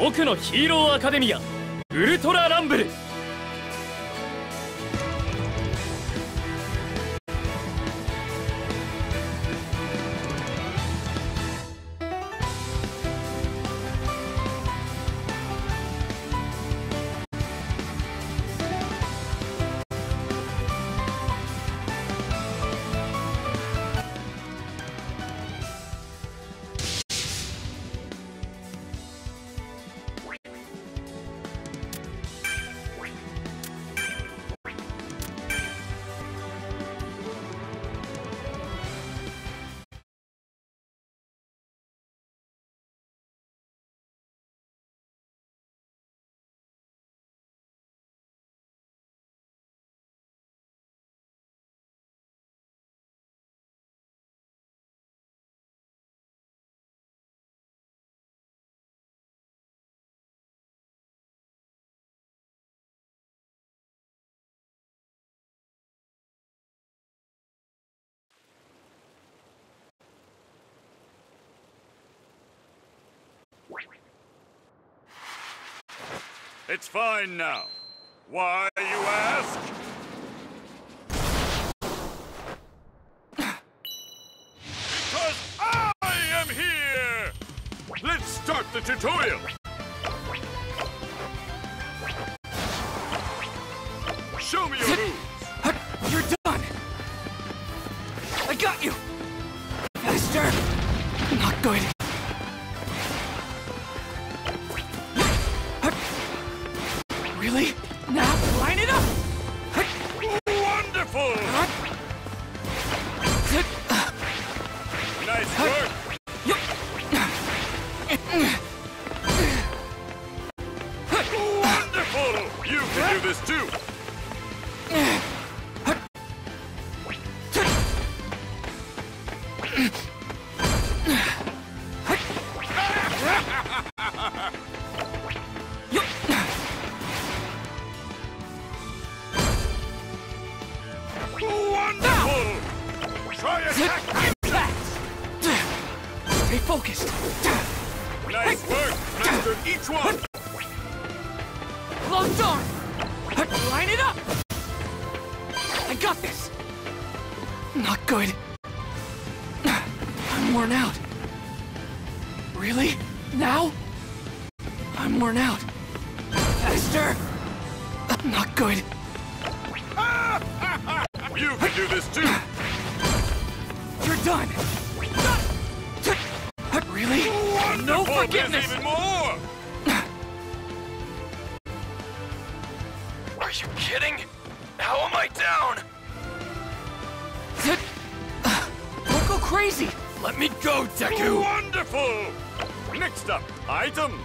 僕のヒーローアカデミアウルトラランブル「It's fine now. Why, you ask? Because I am here! Let's start the tutorial! Ha ha ha! Done! Really? No Wonderful! There's forgiveness! even more! Are you kidding? How am I down? Don't go crazy! Let me go, Deku! Wonderful! Next up, items.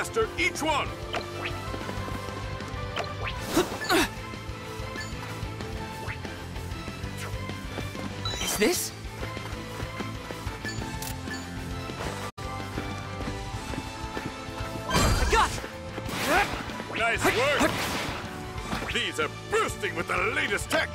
Master each one. Is this? I got it! Nice work. These are bursting with the latest tech.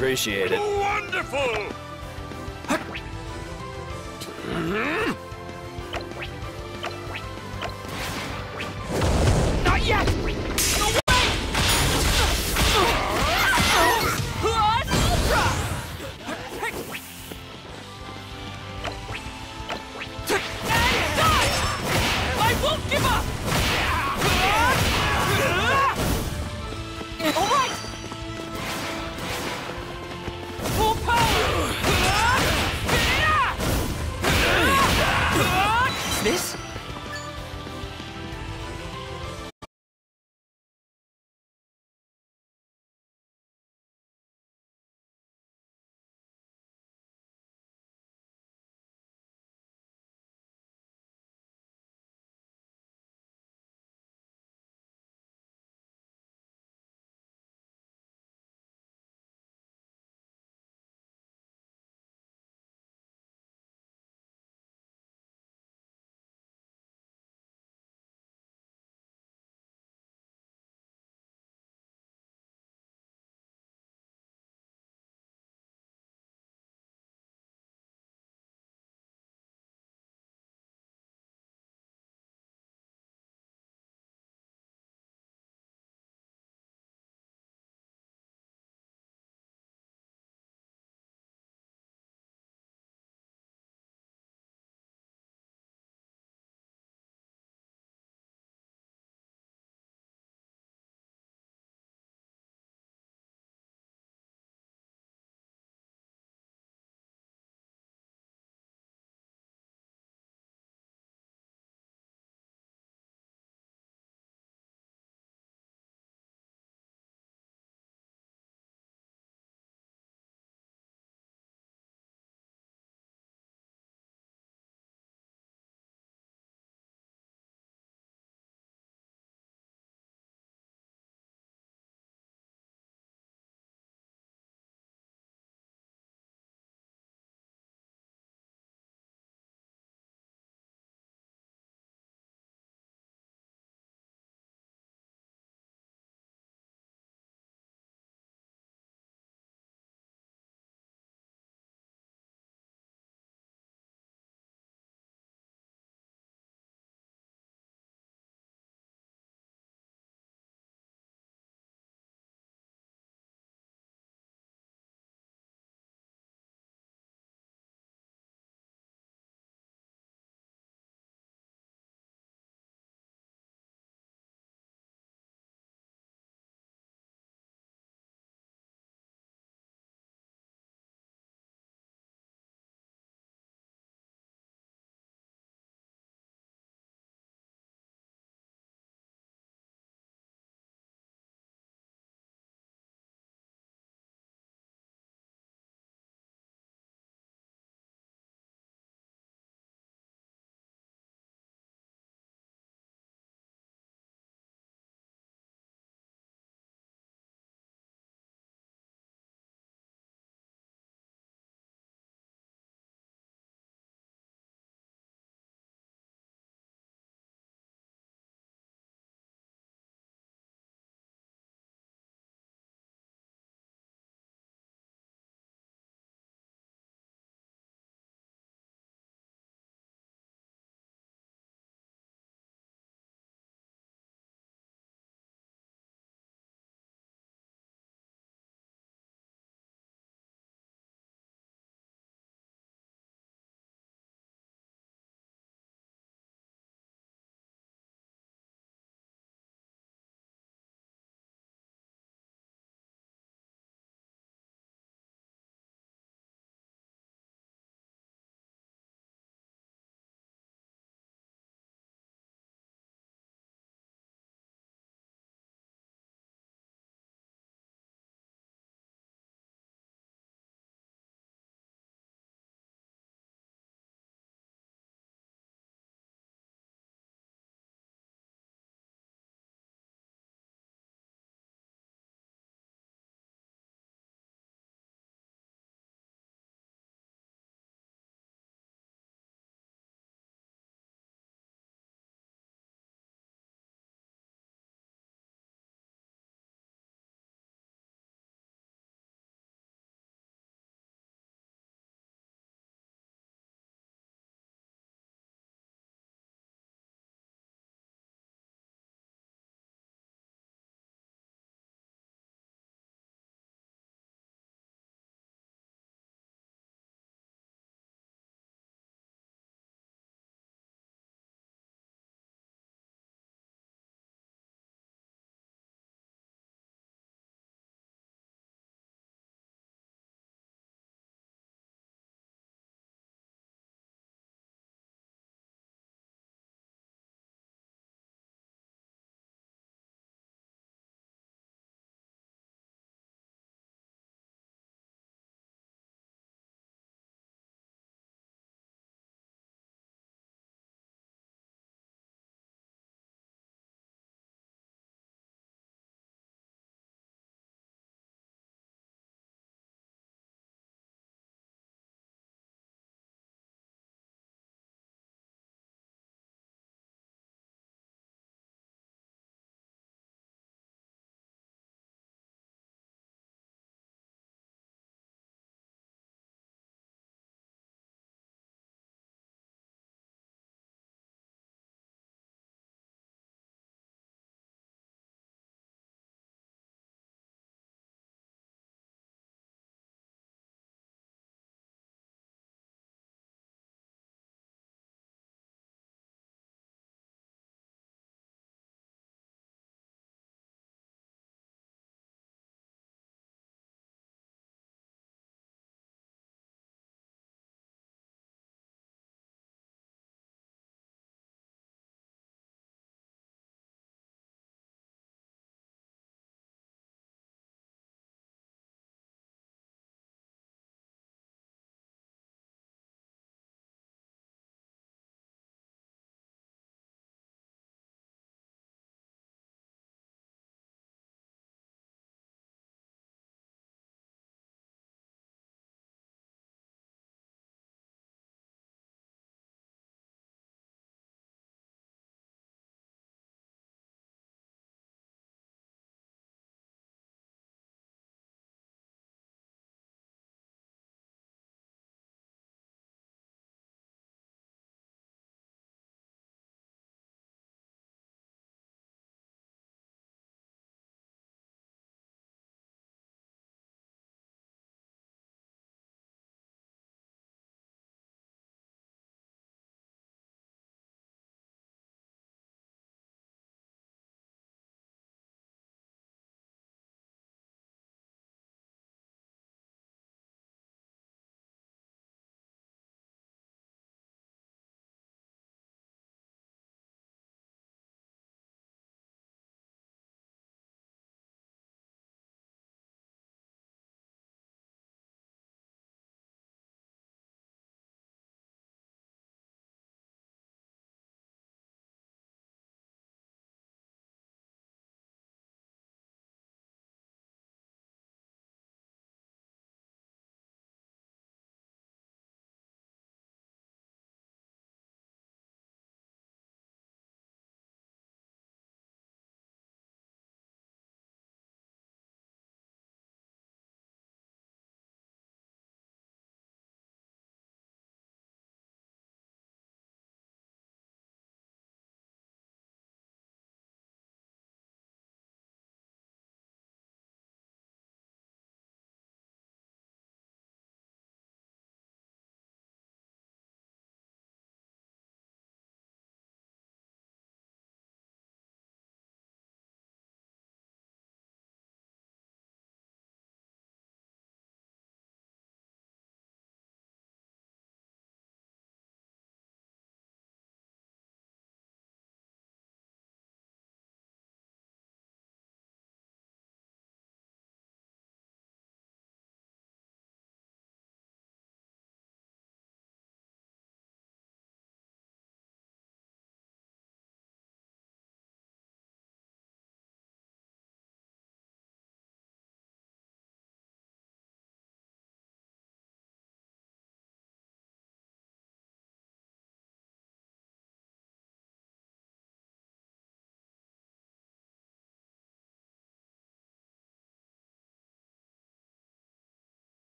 Appreciate it. Wonderful!